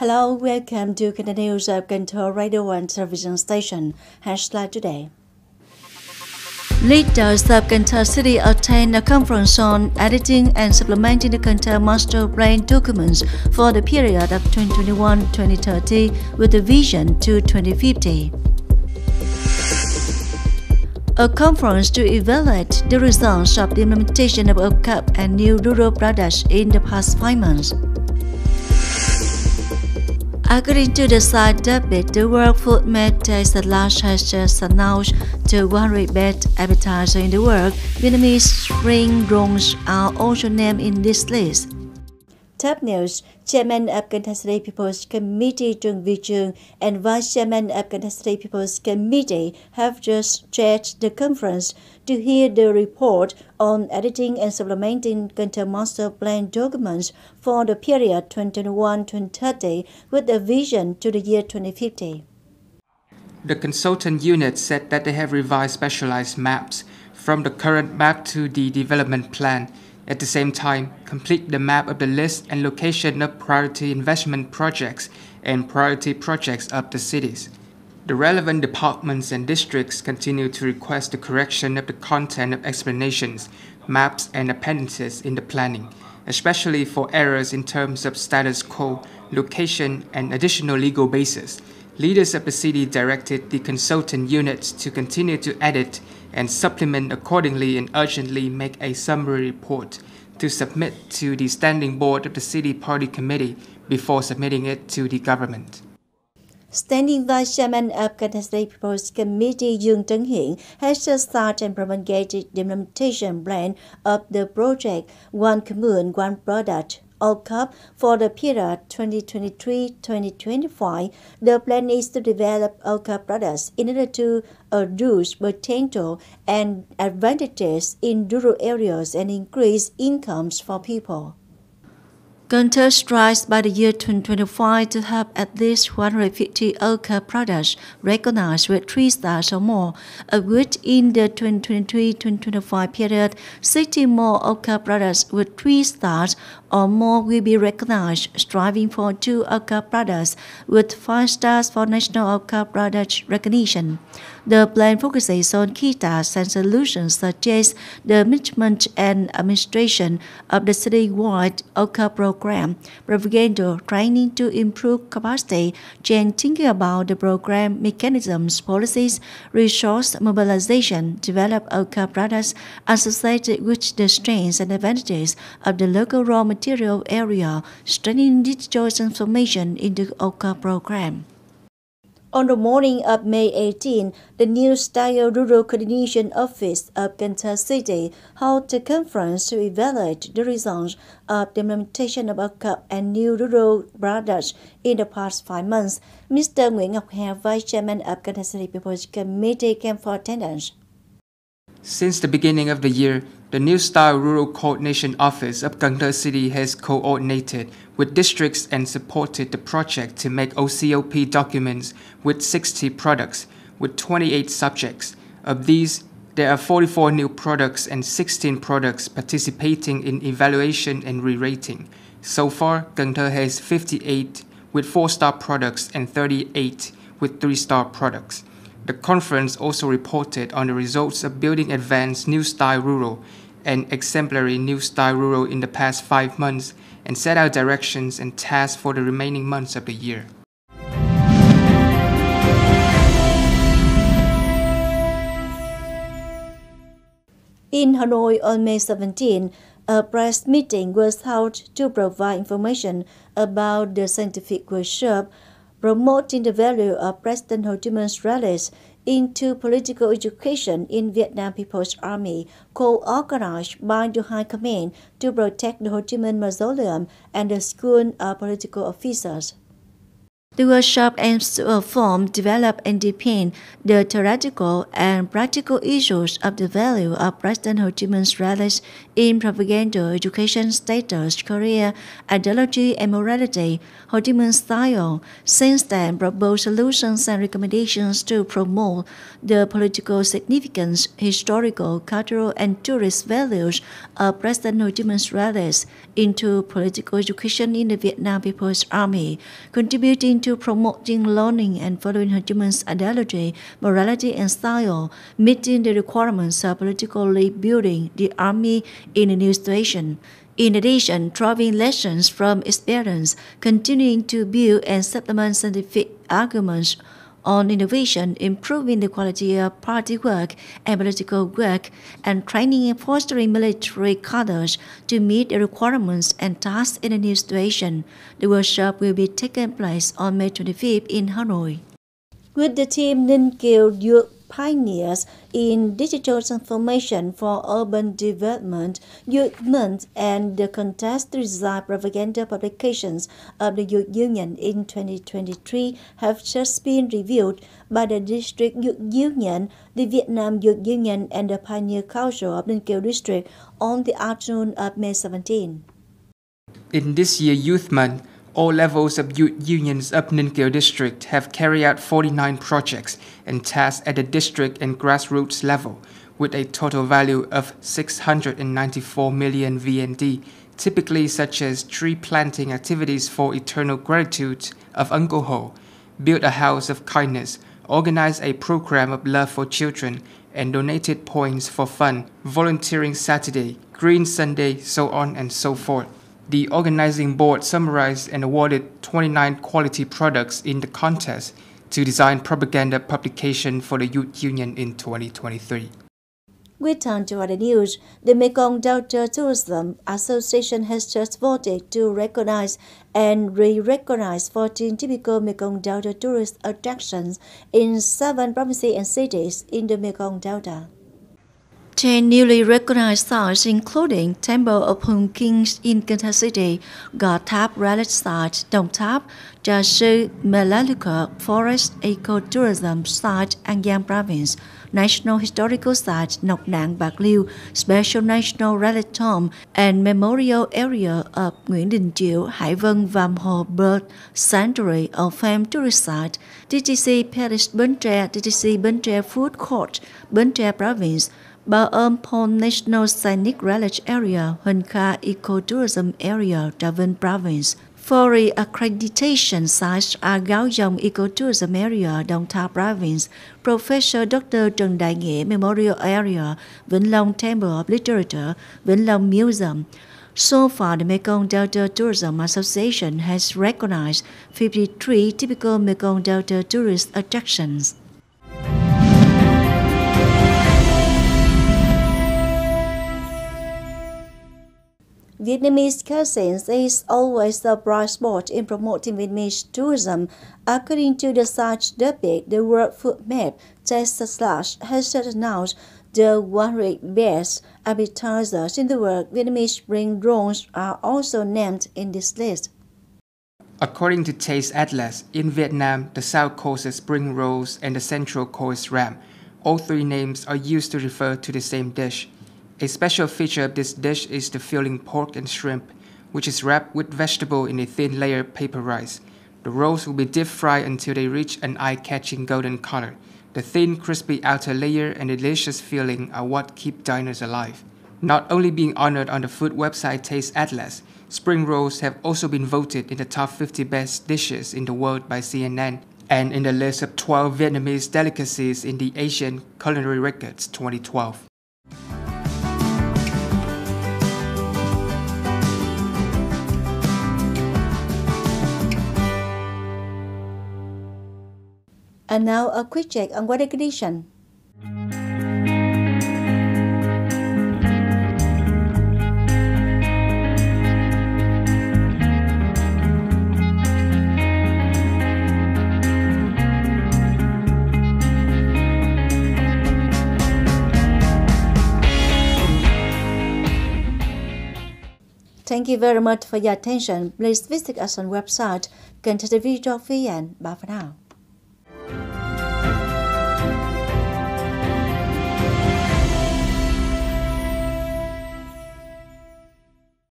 Hello, welcome to the news of Cần Thơ Radio and Television Station. Hashtag today. Leaders of Cần Thơ City attend a conference on editing and supplementing the Cần Thơ Master Plan documents for the period of 2021-2030 with a vision to 2050. A conference to evaluate the results of the implementation of OCOP and new rural products in the past five months. According to the site debit, the World Food Meditate at last has just announced the 100 best appetizer in the world. Vietnamese spring rolls are also named in this list. Top news, Chairman of City People's Committee Trung Chung and Vice Chairman of City People's Committee have just chaired the conference to hear the report on editing and supplementing Cần Thơ Master Plan documents for the period 2021-2030 with a vision to the year 2050. The consultant unit said that they have revised specialized maps from the current map to the development plan at the same time, complete the map of the list and location of priority investment projects and priority projects of the cities. The relevant departments and districts continue to request the correction of the content of explanations, maps, and appendices in the planning, especially for errors in terms of status quo, location, and additional legal basis. Leaders of the city directed the consultant units to continue to edit and supplement accordingly and urgently make a summary report to submit to the standing board of the city party committee before submitting it to the government. Standing Vice Chairman of State People's Committee Dương Tấn Hiển has just started and promulgated the implementation plan of the project One Commune, One Product OCOP for the period 2023-2025, the plan is to develop OCOP products in order to uh, reduce potential and advantages in rural areas and increase incomes for people. Cần Thơ strives by the year 2025 to have at least 150 OCOP products recognized with 3 stars or more, of which in the 2023-2025 period, 60 more OCOP products with 3 stars or more will be recognized, striving for two OCOP products with 5 stars for national OCOP product recognition. The plan focuses on key tasks and solutions such as the management and administration of the city-wide program, propaganda training to improve capacity, and thinking about the program mechanisms, policies, resource mobilization, develop OCOP products associated with the strengths and advantages of the local raw material material area, strengthening digital transformation in the OCOP program. On the morning of May 18, the New Style Rural Coordination Office of Cần Thơ City held a conference to evaluate the results of the implementation of OCOP and new rural products in the past five months. Mr. Nguyễn Ngọc Hà, Vice Chairman of Cần Thơ City People's Committee, came for attendance. Since the beginning of the year, the New Style Rural Coordination Office of Cần Thơ City has coordinated with districts and supported the project to make OCOP documents with 60 products with 28 subjects. Of these, there are 44 new products and 16 products participating in evaluation and re-rating. So far, Cần Thơ has 58 with 4-star products and 38 with 3-star products. The conference also reported on the results of building advanced New Style Rural and exemplary New Style Rural in the past five months and set out directions and tasks for the remaining months of the year. In Hanoi on May 17, a press meeting was held to provide information about the scientific workshop promoting the value of President Ho Chi Minh's rallies into political education in Vietnam People's Army, co-organized by the High Command to protect the Ho Chi Minh Mausoleum and the School of Political Officers. The workshop aims to uh, inform, develop, and deepen the theoretical and practical issues of the value of President Ho Chi Minh's rallies in propaganda, education, status, career, ideology, and morality, Ho Chi Minh's style. Since then, propose solutions and recommendations to promote the political significance, historical, cultural, and tourist values of President Ho Chi Minh's rallies into political education in the Vietnam People's Army, contributing to promoting learning and following Minh's ideology, morality, and style, meeting the requirements of politically building the army in a new situation. In addition, drawing lessons from experience, continuing to build and supplement scientific arguments on innovation, improving the quality of party work and political work, and training and fostering military cadres to meet the requirements and tasks in a new situation. The workshop will be taking place on May 25 in Hanoi. With the team Ninh Kiều Dược pioneers in digital transformation for urban development, Youth and the contest to design propaganda publications of the Youth Union in 2023 have just been reviewed by the District Youth Union, the Vietnam Youth Union, and the Pioneer Council of Ninh Kiều District on the afternoon of May 17. In this year Youth Month, all levels of youth unions Ninh Kiều district have carried out 49 projects and tasks at the district and grassroots level, with a total value of 694 million VND, typically such as tree planting activities for eternal gratitude of Uncle Ho, build a house of kindness, organize a program of love for children, and donated points for fun, volunteering Saturday, Green Sunday, so on and so forth. The organizing board summarized and awarded 29 quality products in the contest to design propaganda publication for the Youth Union in 2023. We turn to other news. The Mekong Delta Tourism Association has just voted to recognize and re-recognize 14 typical Mekong Delta tourist attractions in seven provinces and cities in the Mekong Delta. 10 newly recognized sites, including Temple of Hung Kings in Kansas City, God Tháp Relic Site, Đồng Tháp, Trà Sư Melaleuca Forest Ecotourism Site, An Giang Province, National Historical Site, Nọc Nạng Bạc Liêu, Special National Relic Tomb and Memorial Area of Nguyễn Đình Chiểu, Hải Vân, Vam Hồ Bird Sanctuary of Fame Tourist Site, TTC Parish Bến Tre, TTC Bến Tre Food Court, Bến Tre Province, Ba Om Pond National Scenic Relic Area, Huân Kha Ecotourism Area, Trà Vinh Province. For accreditation sites are Gáo Giồng Ecotourism Area, Đồng Tháp Province, Professor Dr. Trần Đại Nghĩa Memorial Area, Vĩnh Long Temple of Literature, Vĩnh Long Museum. So far, the Mekong Delta Tourism Association has recognized 53 typical Mekong Delta tourist attractions. Vietnamese cuisine is always a bright spot in promoting Vietnamese tourism. According to the Site Debate, the World Food Map, Taste Atlas has announced the 100 best appetizers in the world. Vietnamese spring rolls are also named in this list. According to Taste Atlas, in Vietnam, the South Coast is spring rolls and the Central Coast ram. All three names are used to refer to the same dish. A special feature of this dish is the filling pork and shrimp, which is wrapped with vegetable in a thin layer of paper rice. The rolls will be deep fried until they reach an eye-catching golden color. The thin, crispy outer layer and delicious filling are what keep diners alive. Not only being honored on the food website Taste Atlas, spring rolls have also been voted in the top 50 best dishes in the world by CNN and in the list of 12 Vietnamese delicacies in the Asian Culinary Records 2012. And now a quick check on weather condition. Thank you very much for your attention. Please visit us on website canthotv.vn. Bye for now. Thank you.